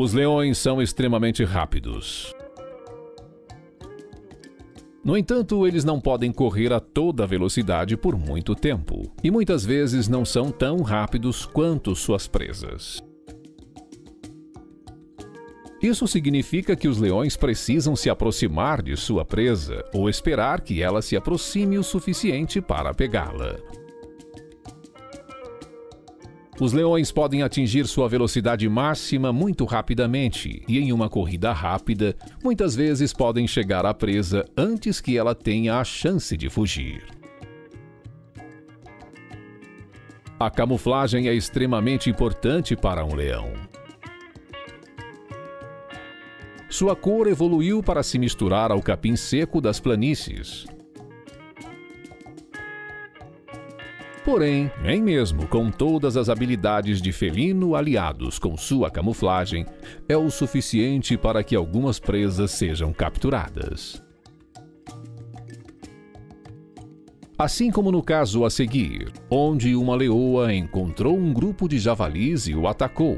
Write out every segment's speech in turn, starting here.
Os leões são extremamente rápidos. No entanto, eles não podem correr a toda velocidade por muito tempo, e muitas vezes não são tão rápidos quanto suas presas. Isso significa que os leões precisam se aproximar de sua presa ou esperar que ela se aproxime o suficiente para pegá-la. Os leões podem atingir sua velocidade máxima muito rapidamente e, em uma corrida rápida, muitas vezes podem chegar à presa antes que ela tenha a chance de fugir. A camuflagem é extremamente importante para um leão. Sua cor evoluiu para se misturar ao capim seco das planícies, Porém, nem mesmo com todas as habilidades de felino aliados com sua camuflagem, é o suficiente para que algumas presas sejam capturadas. Assim como no caso a seguir, onde uma leoa encontrou um grupo de javalis e o atacou,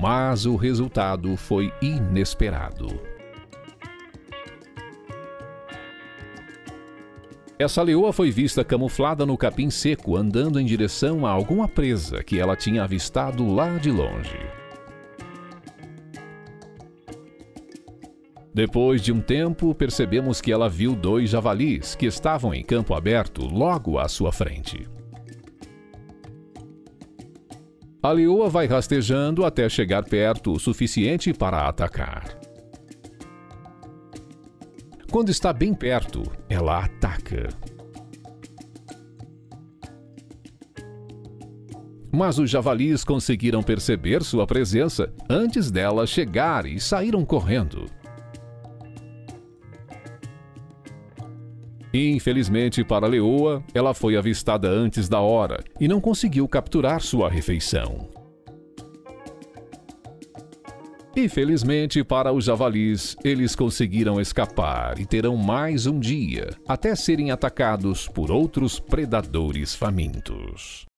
mas o resultado foi inesperado. Essa leoa foi vista camuflada no capim seco andando em direção a alguma presa que ela tinha avistado lá de longe. Depois de um tempo, percebemos que ela viu dois javalis que estavam em campo aberto logo à sua frente. A leoa vai rastejando até chegar perto o suficiente para atacar. Quando está bem perto, ela ataca. Mas os javalis conseguiram perceber sua presença antes dela chegar e saíram correndo. Infelizmente para a leoa, ela foi avistada antes da hora e não conseguiu capturar sua refeição. E felizmente para os javalis, eles conseguiram escapar e terão mais um dia até serem atacados por outros predadores famintos.